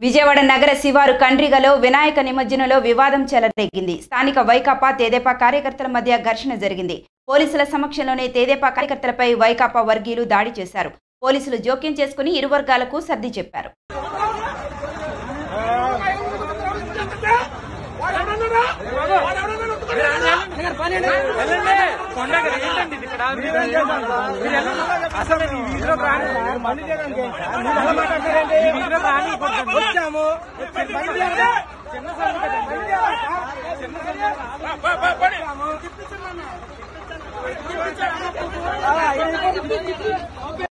విజయవాడ నగర శివారు కండ్రిగలో వినాయక నిమజ్జనంలో వివాదం చెలరేగింది స్థానిక వైకాపా తెదేపా కార్యకర్తల మధ్య ఘర్షణ జరిగింది పోలీసుల సమక్షంలోనే తెదేపా కార్యకర్తలపై వైకాపా వర్గీయులు దాడి చేశారు పోలీసులు జోక్యం చేసుకుని ఇరు వర్గాలకు సర్ది చెప్పారు అసలు ఈ వీధిలో రాని మళ్ళీ చేయడానికి మీరు మాట్లాడతారంటే ఈ వీధిలో రాని వచ్చాము చిన్న సంఘటన.